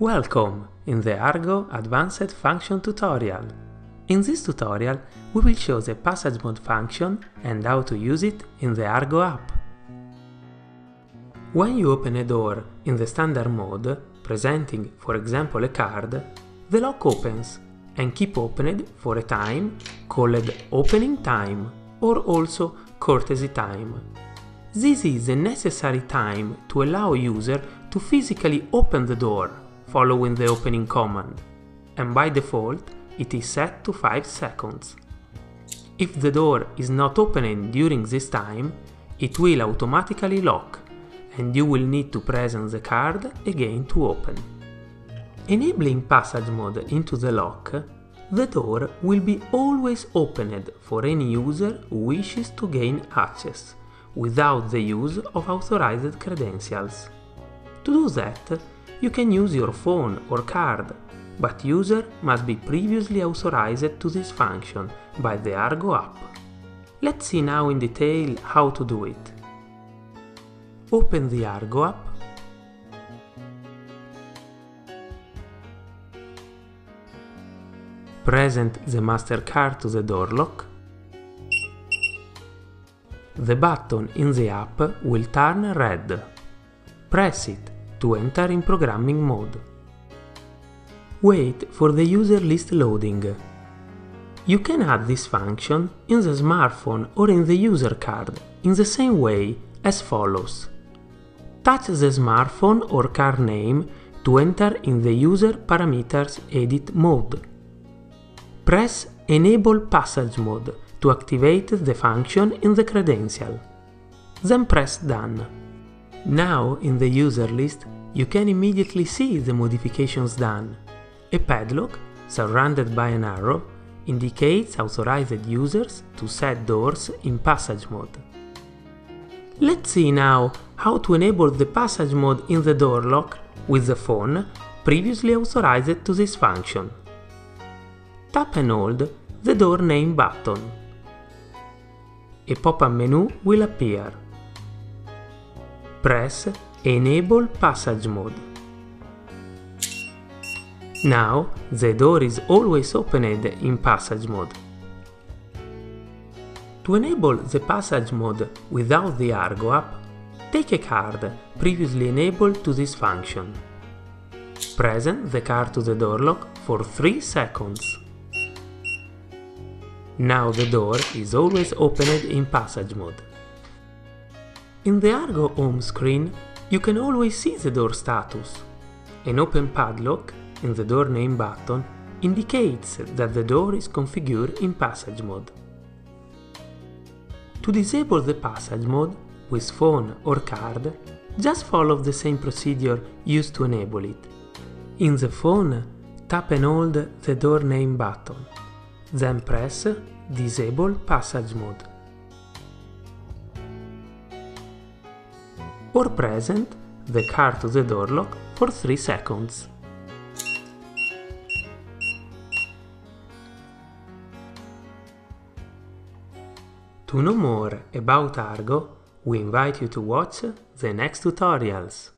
Welcome in the Argo Advanced Function tutorial. In this tutorial, we will show the passage mode function and how to use it in the Argo app. When you open a door in the standard mode, presenting for example a card, the lock opens and keep opened for a time called opening time or also courtesy time. This is the necessary time to allow user to physically open the door following the opening command, and by default it is set to 5 seconds. If the door is not opening during this time, it will automatically lock and you will need to present the card again to open. Enabling passage mode into the lock, the door will be always opened for any user who wishes to gain access, without the use of authorized credentials. To do that, you can use your phone or card, but user must be previously authorized to this function by the Argo app. Let's see now in detail how to do it. Open the Argo app present the master card to the door lock, the button in the app will turn red. Press it to enter in programming mode. Wait for the user list loading. You can add this function in the smartphone or in the user card in the same way as follows. Touch the smartphone or card name to enter in the user parameters edit mode. Press Enable Passage Mode to activate the function in the credential. Then press Done. Now, in the user list, you can immediately see the modifications done. A padlock, surrounded by an arrow, indicates authorized users to set doors in passage mode. Let's see now how to enable the passage mode in the door lock with the phone previously authorized to this function. Tap and hold the door name button. A pop-up menu will appear. Press Enable Passage Mode. Now the door is always opened in passage mode. To enable the passage mode without the Argo app, take a card previously enabled to this function. Present the card to the door lock for 3 seconds. Now the door is always opened in passage mode. In the Argo home screen, you can always see the door status. An open padlock in the door name button indicates that the door is configured in passage mode. To disable the passage mode with phone or card, just follow the same procedure used to enable it. In the phone, tap and hold the door name button then press Disable Passage Mode. Or present the card to the door lock for 3 seconds. To know more about Argo, we invite you to watch the next tutorials.